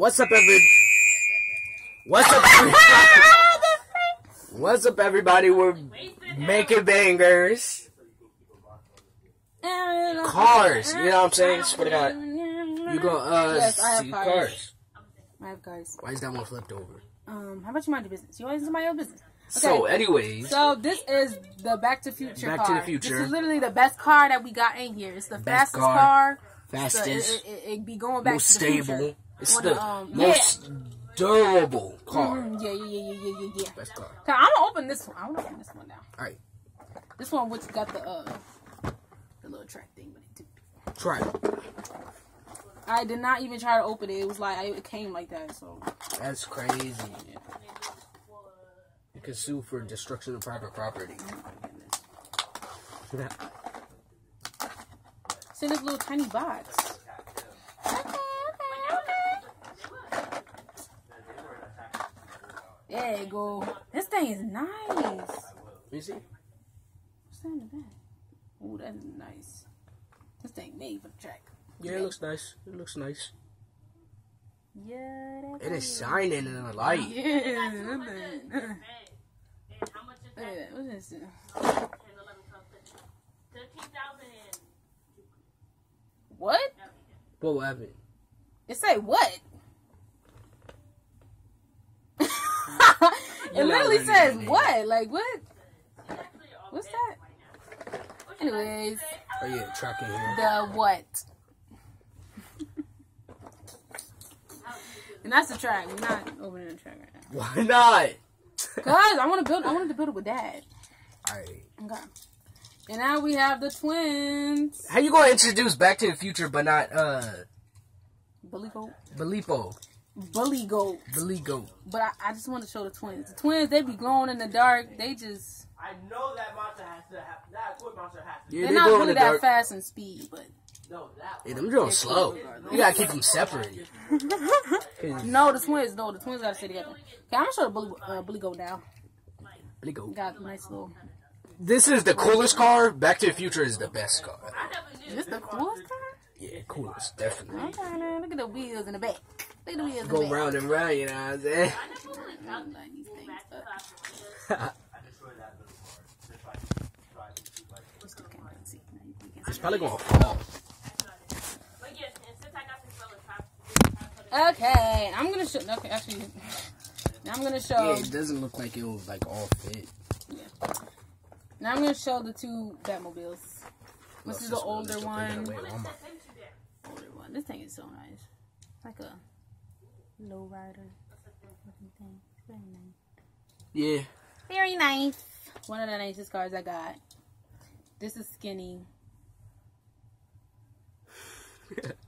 What's up, every? What's up, everybody? What's up, everybody? We're making bangers. Cars, you know what I'm saying? Swear to God. You go, uh, Yes, I have see cars. cars. I have cars. Why is that one flipped over? Um, how about you mind your business? You always mind your own business. So, anyways, So this is the Back to Future Back to car. the Future. This is literally the best car that we got in here. It's the Best fastest car. car. So fastest, it, it, it be going back most to the stable. future. It's the of, um, most durable car. Mhm, yeah, yeah, yeah, yeah, yeah, yeah. Best car. Okay, I'm gonna open this one. I'm gonna open this one now. All right, This one, which got the uh, the little track thing, but it did. try it. I did not even try to open it. It was like I, it came like that. So That's crazy. You can sue for destruction of private property. Oh, it's in this little tiny box. There you go. This thing is nice. You see? What's that in the back? Oh, that's nice. This thing made for the track. Yeah, it looks nice. It looks nice. Yeah, that's It is shining in the light. Yeah, that thing. Yeah, what's this? What? What happened? It say what? it You're literally says what? Like what? What's that? Anyways, Oh yeah, tracking here. the what? and that's the track. We're not opening the track right now. Why not? Cause I want to build. I wanted to build it with dad. Alright. Okay. And now we have the twins. How you gonna introduce Back to the Future but not uh Bully goat. Bully goat. But I, I just want to show the twins. The twins, they be glowing in the dark. They just I know that monster has to have that quick monster has to. Yeah, they're they not go in really the that dark. fast in speed, but No, that Yeah, them doing slow. You gotta keep them separated. no, the twins, no, the twins gotta stay together. Okay, I'm gonna show the bully, uh, bully goat now. Beligo. Got a nice little. This is the coolest car. Back to the Future is the best car. Is this the coolest car? Yeah, coolest, definitely. Okay, man, look at the wheels in the back. Look at the wheels in Go the back. Go round and round, you know what I'm saying? Line these things. Just okay, let's see. Now you get It's probably gonna fall. Okay, I'm gonna show. Okay, actually, now I'm gonna show. Yeah, it doesn't look like it was like all fit. Yeah. Now I'm gonna show the two Batmobiles. This is the older just one. Putting it away, Walmart. Older one. This thing is so nice. Like a low rider looking thing. It's Very nice. Yeah. Very nice. One of the nicest cars I got. This is skinny.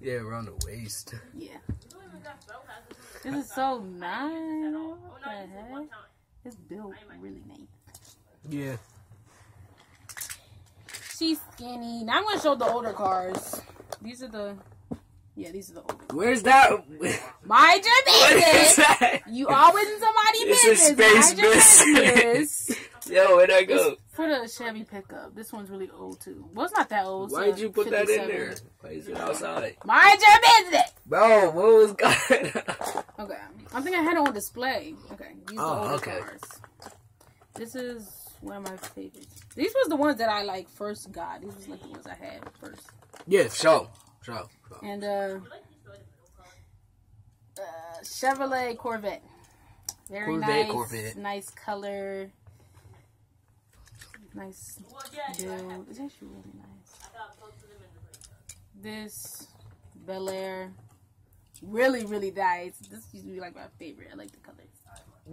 Yeah, around the waist. Yeah. This is so nice. What the heck? It's built really nice. Yeah. She's skinny. Now I'm gonna show the older cars. These are the yeah, these are the older. Where's that? Mind your What is business. that? You always in somebody's It's a business. space business. business. Yo, where'd I go? For the Chevy pickup. This one's really old too. Well, it's not that old. Why'd so you put that in there? Why is it outside? Mind your business. Bro, what was going on? Okay, I think I had it on display. Okay, these Oh, are okay. cars. This is one of my favorites. These was the ones that I like first got. These was like the ones I had first. Yeah, show. Show. show. And uh, uh Chevrolet Corvette. Very Corvette, nice, Corvette. nice color, nice build. It's actually really nice. This Bel Air, really really nice. This used to be like my favorite. I like the colors.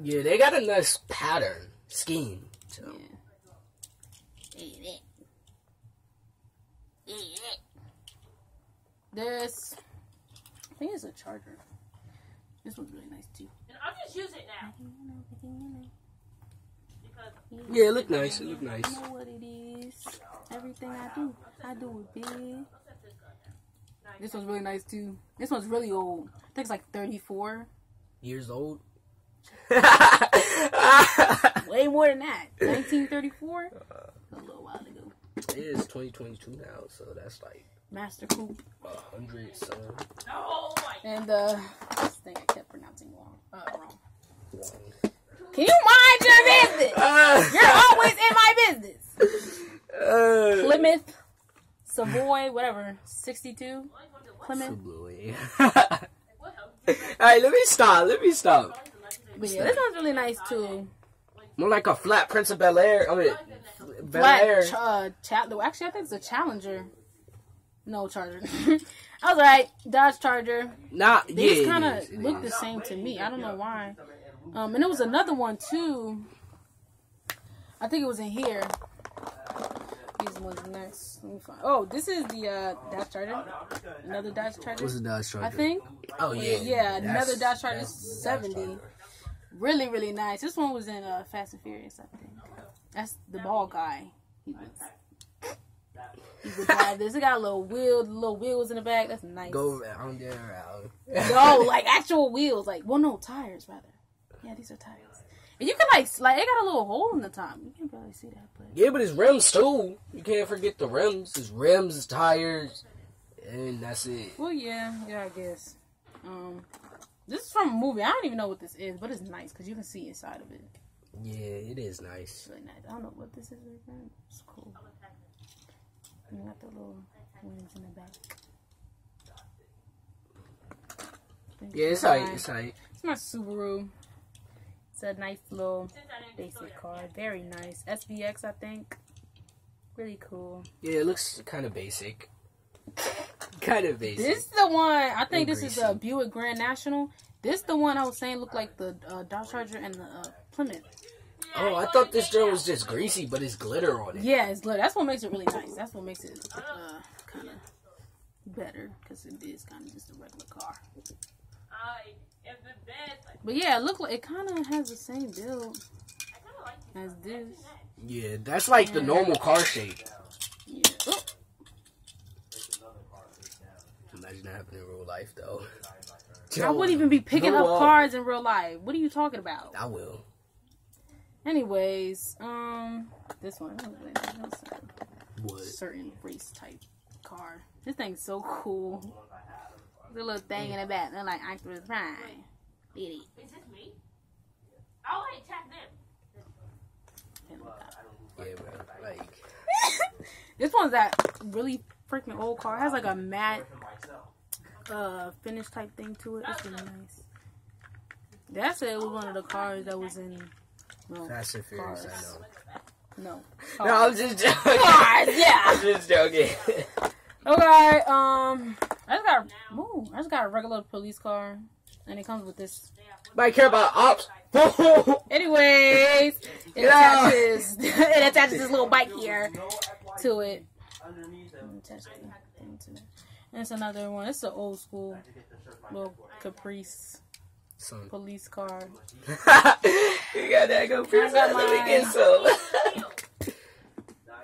Yeah, they got a nice pattern scheme. So. Yeah. This, I think it's a charger. This one's really nice too. I'll just use it now. Yeah, it look nice. It look I nice. know what it is. Everything I do, I do it big. This one's really nice too. This one's really old. I think it's like 34. Years old. Way more than that. 1934. A little while ago. It is 2022 now, so that's like Master Coupe. hundred. So Oh my And uh, this thing I kept pronouncing wrong. Uh, wrong. Can you mind your business? You're always in my business. Uh, Plymouth, Savoy, whatever, 62. Plymouth. Alright, let me stop. Let me stop. But yeah, this one's really nice too. More like a flat Prince of Bel Air. I mean, Bel Air. Black, ch- uh, cha- actually, I think it's a Challenger. No, Charger. I was right. Dodge Charger. Not yeah. These it kind of look the same to me. I don't know why. Um, and there was another one too. I think it was in here. These ones next. Let me find. Oh, this is the uh, Dodge Charger. Another Dodge Charger. What's a Dodge Charger? I think. Oh yeah. Yeah, another That's- Dodge Charger that's the Dodge 70. Charger. Really, really nice. This one was in uh, Fast and Furious, I think. That's the ball guy. He was. Drive this. It got a little wheel, little wheels in the back. That's nice. Go around and around. No, like actual wheels. Like, well, no, tires rather. Yeah, these are tires. And you can like, like it got a little hole in the top. You can barely see that, but Yeah, but it's rims too. You can't forget the rims. It's rims, it's tires, and that's it. well, yeah, yeah, I guess. Um, this is from a movie. I don't even know what this is, but it's nice because you can see inside of it. Yeah, it is nice. It's really nice. I don't know what this is. Right now. It's cool. You got the little wings in the back. Yeah, it's alright. It's alright. It's my Subaru. It's a nice little basic car. Very nice. SVX, I think. Really cool. Yeah, it looks kind of basic. kind of basic. This is the one. I think this is a. Buick Grand National. This the one I was saying looked like the uh, Dodge Charger and the uh, Plymouth. Oh, I thought this joint was just greasy, but it's glitter on it. Yeah, it's good. That's what makes it really nice. That's what makes it uh, kind of better because it is kind of just a regular car. But yeah, it look like it kind of has the same build as this. Yeah, that's like the normal car shape. Yeah. Oh, Imagine that happening in real life, though. I wouldn't even be picking Go up up. cars in real life. What are you talking about? I will. Anyways, um, this one. I don't really know, that's a What? certain race type car. This thing's so cool. The little thing in the back, they're like Optimus Prime. Diddy. Is this me? Oh, wait, check them. Yeah, bro. Like, This one's that really freaking old car. It has like a matte uh finish type thing to it. It's really nice. That said it was one of the cars that was in no Fast and Furious, cars. I know. No. No, I'm just joking. Cars, yeah. I'm just joking. Okay, um I just got ooh, I just got a regular police car. And it comes with this. but I care about ops. Anyways, it Yeah. attaches it attaches this little bike here to it. Underneath. Attach the thing to it. And it's another one. It's an old school little Caprice Son. police car. you got that go I got Let me get some.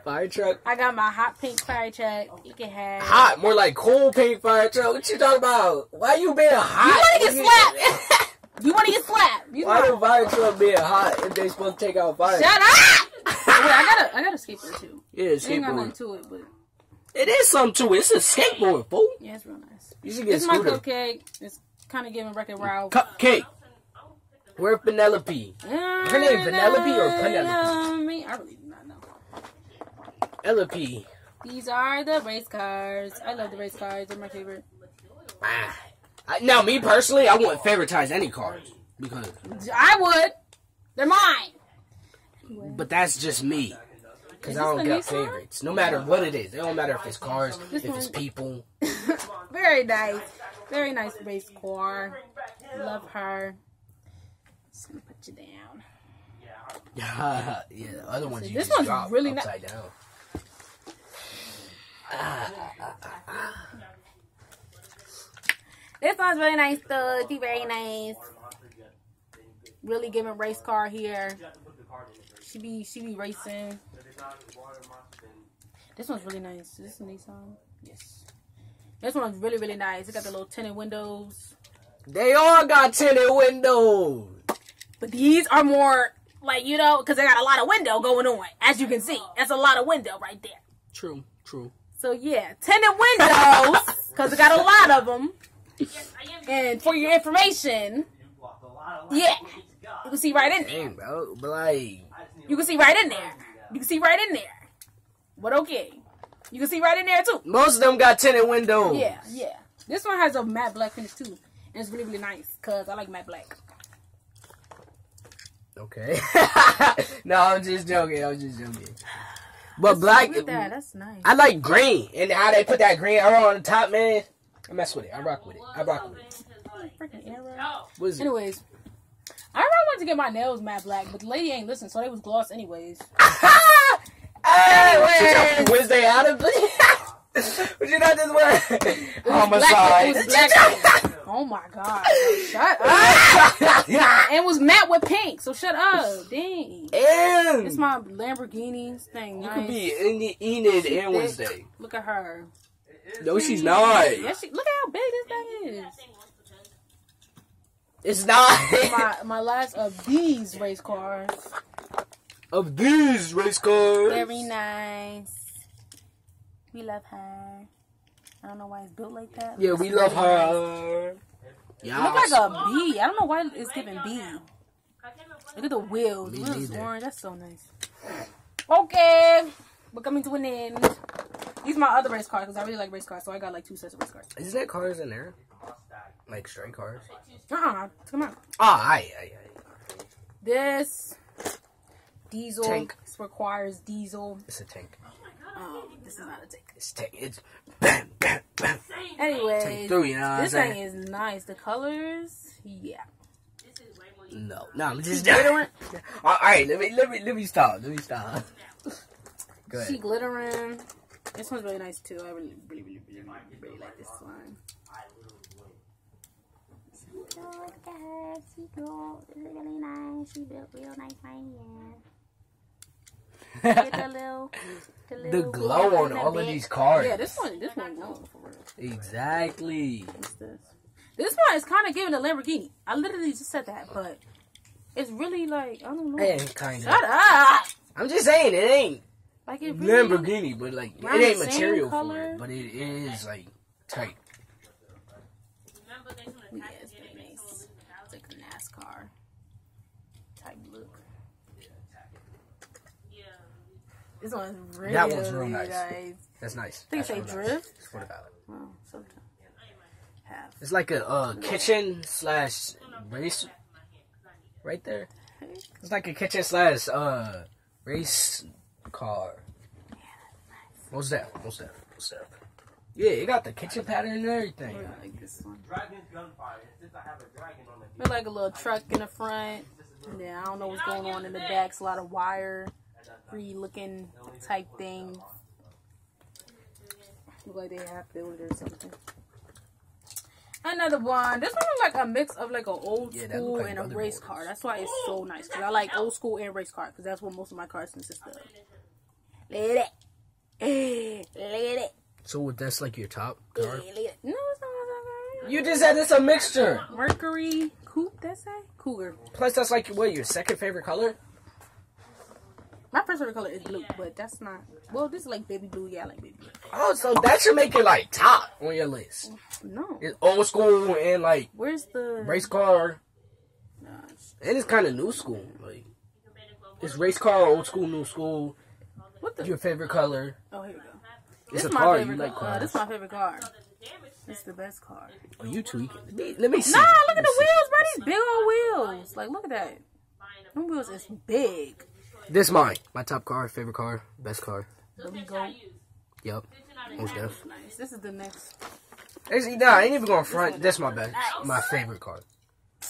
Fire truck. I got my hot pink fire truck. You can have. Hot, more like cool pink fire truck. What you talking about? Why you being hot? You wanna get slapped? You want to get slapped? You Why know. the fire truck being hot if they supposed to take out fire? Shut up! Wait, I got a, I got a skateboard too. Yeah, It ain't got nothing to it, but It is something to it. It's a skateboard, fool. yeah, it's real nice. You should get a It's my scooter. cupcake. It's kind of giving Wreck-It Ralph. Cupcake. Where Penelope? Her name Penelope or Penelope? Me, I really do not know. Penelope. These are the race cars. I love the race cars. They're my favorite. Ah. I, now, me personally, I wouldn't favoritize any cars because, I would. They're mine. but that's just me. Because I don't this the got Nissan? favorites. No matter what it is, it don't matter if it's cars, This if it's one- people. Very nice. Very nice race car. Love her. Just gonna put you down. yeah, the other ones you This just one's drop really upside down. This one's really nice though. It's very nice. Really giving race car here. She be she be racing. This one's really nice. Is this a Nissan? Yes. This one's really really nice. It got the little tinted windows. They all got tinted windows. But these are more like you know because they got a lot of window going on. As you can see, that's a lot of window right there. True, true. So yeah, tinted windows because it got a lot of them. Yes, And for your information, yeah, you can see right in there. Dang, bro. But like, You can see right in there. You can see right in there. But okay. You can see right in there too. most of them got tinted windows. Yeah, yeah. This one has a matte black finish too. And it's really, really nice. Cause I like matte black. Okay. no, I'm just joking. I'm just joking. But black, Look at that. That's nice. I like green, and how they put that green arrow on the top, man. I mess with it. I rock with it. I rock with it. Freaking arrow. What is it? Anyways. I really wanted to get my nails matte black, but the lady ain't listen, so they was gloss anyways. hey, wait. Wednesday Addams. Would you not this way? It was Homicide. black- it was black. oh my god. Shut up. And it was matte with pink, so shut up. Dang. and It's my Lamborghini thing. you Nice. could be in the Enid and Wednesday. Look at her. No, she's not. Yeah, she, look at how big this thing is. It's not. My my last of these race cars. Of these race cars. Very nice. We love her. I don't know why it's built like that. Yeah, but we it's love very nice. her. It Yeah. look like a bee. I don't know why it's giving bee. Look at the wheels. Me wheels neither. orange. That's so nice. Okay, we're coming to an end. These are my other race cars because I really like race cars, so I got like two sets of race cars. Isn't there cars in there? Like straight cars? Uh-uh, come on. Ah, aye, aye, aye. This diesel Tank. this requires diesel. It's a tank. Um, this is not a tank. It's tank. It's bam, bam, bam. Anyway, Take through, you know this thing is nice. The colors, yeah. No, no, I'm just Glittering. All right, let me let me let me stop. Let me stop. Go She ahead. glittering. This one's really nice too. I really, really, really, really, really, really like this one. Look at her. She built really nice. She built real nice right here. Get the little, the, The little glow on in the all of these cars. Yeah, this one, this one, no, for real. Exactly. What's this? This one is kind of giving a Lamborghini. I literally just said that, but it's really like I don't know. And kind Shut up! I'm just saying it ain't Like it really. Lamborghini, but like it ain't the same material for color. it. But it is like tight. Yeah, it's pretty nice. It's like a NASCAR type look. This one's really That one's real nice. nice. That's nice. I think That's it's a real nice. drift. It's what about it? Oh, sometimes. Half. It's like a uh, kitchen slash race right there. It's like a kitchen slash uh race car. What's that? What's that? What's that? Yeah, it got the kitchen pattern and everything. I like this one. Dragon's gunfire. Since I have a dragon on the There's like a little truck in the front. And then I don't know what's going on in the back. It's a lot of wire, free looking type thing. Look like they have built or something. Another one. This one is like a mix of like an old Yeah, school like and a race ones. car. That's why it's so nice. Cause I like old school and race car. Cause that's what most of my cars consist of. Look at that. Look at that. So that's like your top Look car. at that. No, it's not. It's not. You just said it's a mixture. Mercury Coupe. That's say Cougar. Plus, that's like what your second favorite color. My first favorite color is blue, but that's not. Well, this is like baby blue. Yeah, I like baby blue. Oh, so that should make it like top on your list. No. It's old school and like Where's the race car, Nah, it's- and it's kind of new school. Like it's race car, old school, new school. What the? Your favorite color. Oh, here we go. It's This a my car. You favorite. like uh, this is my favorite car. It's the best car. Oh, you tweaking. Let me, see. Nah, look at the wheels, bro. These big old wheels. Like, look at that. Them wheels is big. This mine. My top car, favorite car, best car. There we go. Yup. Most def. Nice. This is the next. Actually, nah, I ain't even going front. That's my best. My favorite car.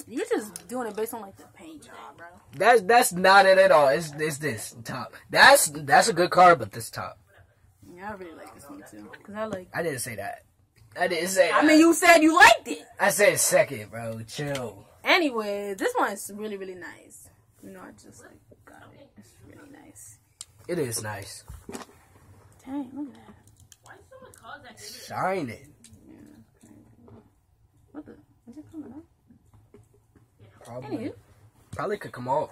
You're just doing it based on like the paint job, bro. That's that's not it at all. It's it's this top. That's that's a good car, but this top. Yeah, I really like this one too. Cause I like. I didn't say that. I didn't say. I mean, you said you liked it. I said second, bro. Chill. Anyway, this one is really, really nice. You know, I just like got it. It's really nice. It is nice. Dang, look at that. why does someone call that Shining. yeah What the? Is it coming up? Probably. Anywho. Probably could come off.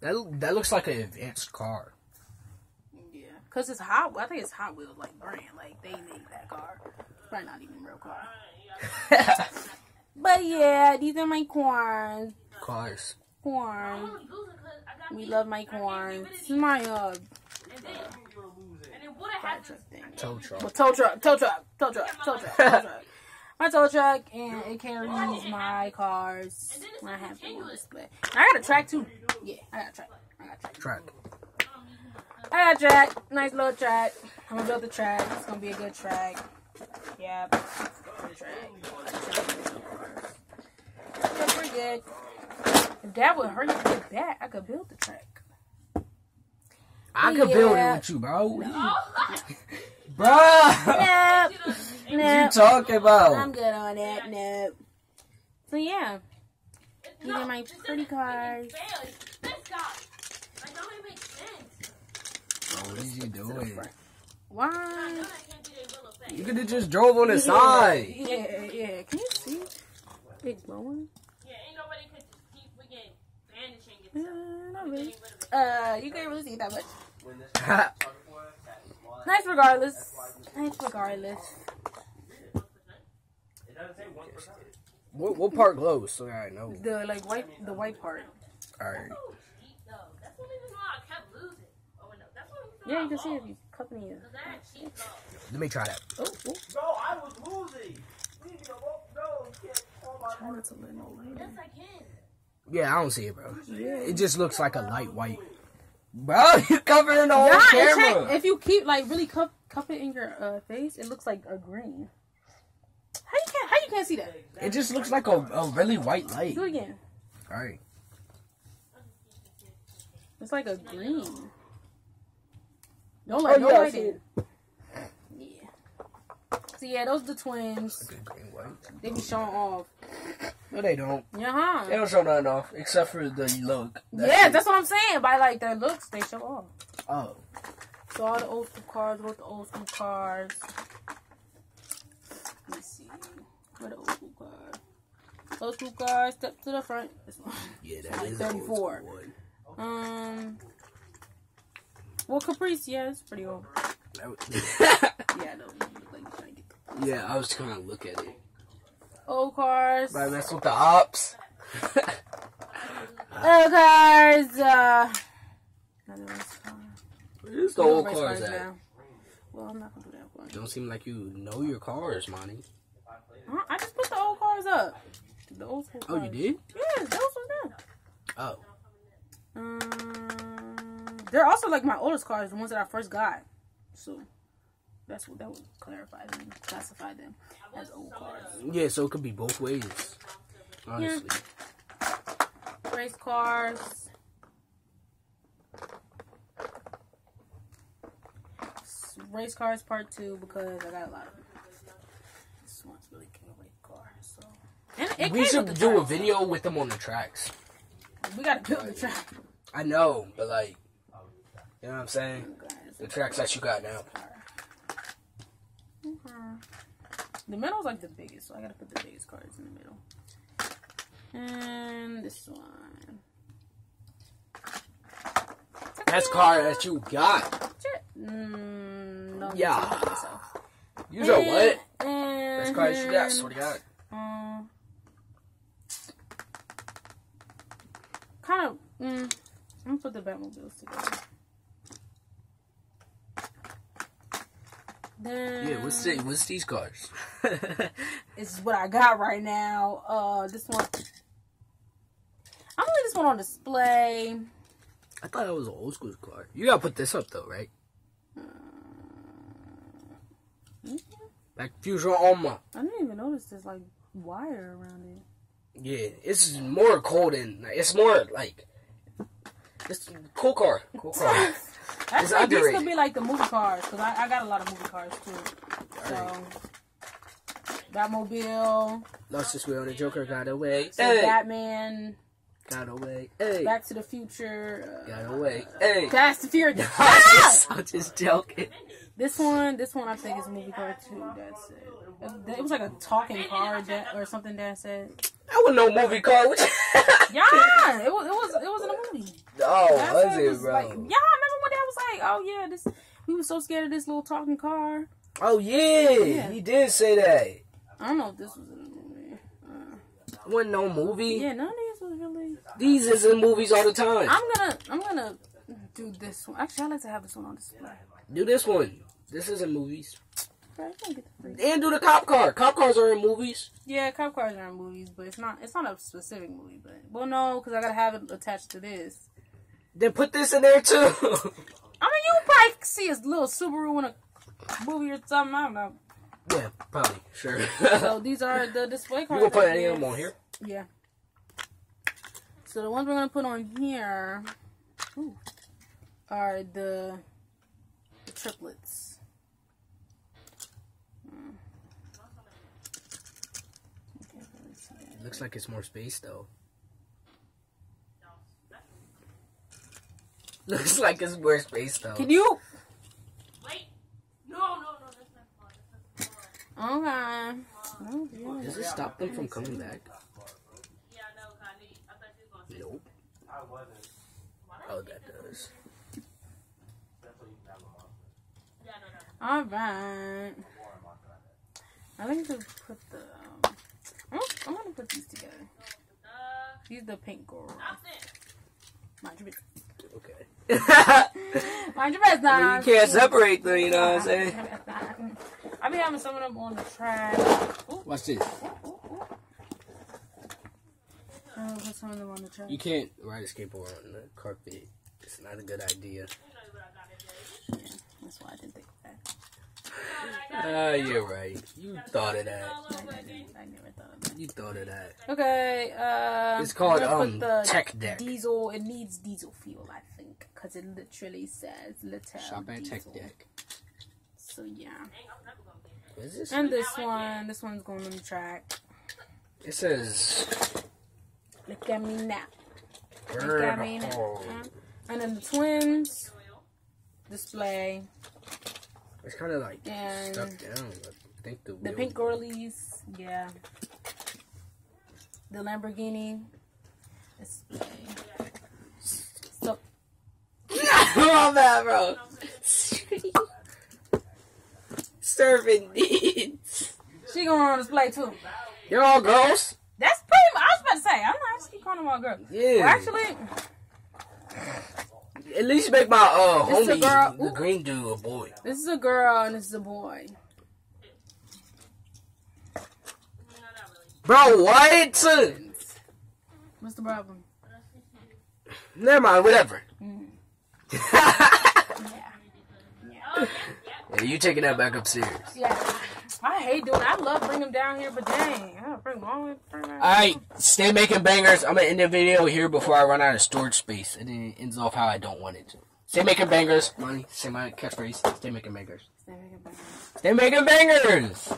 That that looks like an advanced car. Yeah, cause it's hot. I think it's Hot Wheels like brand. Like they made that car. Probably not even real car. But yeah, these are my corns. Cars. Corn. We love my I can't get corns. rid of This is these. my uh And then, and then what I fire have to truck thing. Tow truck. Well, tow truck, tow truck, tow truck, tow truck, tow truck. My tow truck, and it carries my cars when I have them on display. I got a track too. Yeah, I got a track. I got a track. Track. I got a track. Nice little track. I'm gonna build the track. It's gonna be a good track. Yeah, good track. Yeah, pretty good. If that would hurry up get back, I could build the track. I could build it with you, bro. Oh, Bro. Nope. What you Nope. talking I'm good on that. Nope. So yeah, these no, are my pretty doesn't cars. make it fair. This guy. Like, don't even make sense. Bro, what is you doing? Why? know that can't be their real effect. You could have just drove on the side. Yeah, yeah. Can you see? Big blowing. Yeah, ain't nobody could just keep freaking vanishing Uh, not really. rid of it. Uh, you can't really see that much. When this started for us, that is why- Nice regardless. Nice regardless. It doesn't say one percent. what, what part glows? So I know. The like white, the white part. Alright. Oh, cheat. That's the only reason why I kept losing. Oh no, that's the only reason Yeah, you can see if lost. you company you. Cause I had cheat though. Let me try that. Oh, oh. No, I was losing. Leave me alone. No, you can't call my Try not to let no light Yes. I can. Yeah, I don't see it, bro. Yeah. It just looks like a light white. Bro, you covering the whole Nah, camera. check, if you keep like really cup cup it in your uh, face, it looks like a green. How you can't how you can't see that? It just looks like a, a really white light. Do it again. Alright. It's like a green. Don't let Oh, no yeah, light see in. Yeah. So yeah, those are the twins. Good green white. They be showing off. No, they don't. Yeah, huh? They don't show nothing off except for the look. yeah, it. that's what I'm saying. By like their looks, they show off. Oh. So all the old school cars, what the old school cars. Let me see. Where the old school cars? Old school cars, step to the front. This one. Yeah, that is a old 34. school one. Um. Well, Caprice, yeah, it's pretty old. Yeah, those look like you're trying to get the yeah, I was trying to look at it. Old cars. I mess with the ops. Old cars. Uh. Where's the old cars at? now. Well, I'm not gonna do that one. Don't seem like you know your cars, Monty. I just put the old cars up. The old school Oh, you did? Yeah, those was them. Oh. Um, they're also like my oldest cars, the ones that I first got. So that's what that would clarify them, classify them as old cars. Yeah, so it could be both ways. Honestly. Race cars. Race cars part two because I got a lot of them. This one's really of race cars. So and it We should do a video with them on the tracks. We gotta build the track. I know, but like, you know what I'm saying? The tracks that you got now. The middle's like the biggest, so I gotta put the biggest cards in the middle. And this one. That's card that you got. Mm, no, Yeah. You know what? And, That's car that you got. Swear to God. Um, kind of. Mm, I'm gonna put the Batmobiles together. Then Yeah, what's the, um, what's these cars? This is what I got right now. Uh, this one. I'm gonna leave this one on display. I thought it was an old school car. You gotta put this up though, right? Hmm. Mm-hmm. Like Fusion Alma. I didn't even notice there's like wire around it. Yeah, it's more cold and it's more like it's cool car. Cool car. I It's think these could be like the movie cars because I, I got a lot of movie cars too. So Batmobile, Lost his on the Joker, got away. so Hey, Batman, got away. Hey, Back to the Future, uh, got away. Hey. Fast and Furious. I'm Ah! just, I'm just joking. This one, this one, I think is a movie car too. That's it. It- was like a talking car that or something that said, That was no movie car. "Yeah, it was, it was, it was in a movie." oh, That was it, bro? Like, yeah, I remember was like, "Oh yeah, this." We were so scared of this little talking car. oh yeah, Yeah. he did say that. I don't know if this was in the movie. Uh, wasn't no movie. Yeah, none of these was really. These is in movies all the time. I'm gonna, I'm gonna do this one. Actually, I like to have this one on display. Do this one. This is in movies. Okay, I can get the free. And do the cop car. Cop cars are in movies. Yeah, cop cars are in movies, but it's not. It's not a specific movie, but well, no, because I gotta have it attached to this. Then put this in there too. You probably see a little Subaru in a movie or something. I don't know. yeah, probably. Sure. So these are the display cards. you gonna put any of them on here? Yeah. So the ones we're gonna put on here ooh, are the, the triplets. Hmm. Okay, let me see that. Looks like it's more space though. Looks like it's more space though. Can you? Wait. No, no, no. That's not fun. That's not fun. Okay. Oh. Does it stop them from coming back? Yeah, I know. 'cause I thought you was gonna. Nope. I wasn't. Oh, that does. That's what you can have a monster. Yeah, no, no. All right. Or a monster. I need to put the. Um, I'm, I'm gonna put these together. These the pink girl. Mind your business. Okay. Mind your business. I mean, you can't separate them, you know what I'm saying? I be having some of them on the track. Ooh, Watch this. ooh, ooh. I'll put some of them on the track. You can't ride a skateboard on the carpet. It's not a good idea. Yeah, that's why I didn't think of that. Ah, you're right. You thought of that. I, I, didn't, I never thought of that. You thought of that. Okay, uh, It's called, I'm um, the Tech Deck. Diesel. It needs diesel fuel, I think, because it literally says little at Tech. Deck. So yeah, this? and this one, this one's going on the track. It says. Look at me now. Look at me now. And then the twins display It's kind of like And- stuck down. I think the the pink girlies, yeah. The Lamborghini display. Oh man, bro. Serving needs. she gonna run on display too. You're all girls. That's pretty much. I was about to say. I'm not actually calling them all girls. Yeah. Well, actually, At least make my uh homie, girl. the Ooh. green dude, a boy. this is a girl and this is a boy. Bro, what? What's the problem? Never mind, whatever. Mm. yeah, you taking that back upstairs. Yeah. I hate doing. It. I love bringing them down here, but dang, I bring them all Alright, stay making bangers. I'm gonna end the video here before I run out of storage space. And then it ends off how I don't want it to. Stay making bangers. Money, say my catchphrase. Stay making bangers. Stay making bangers. Stay making bangers!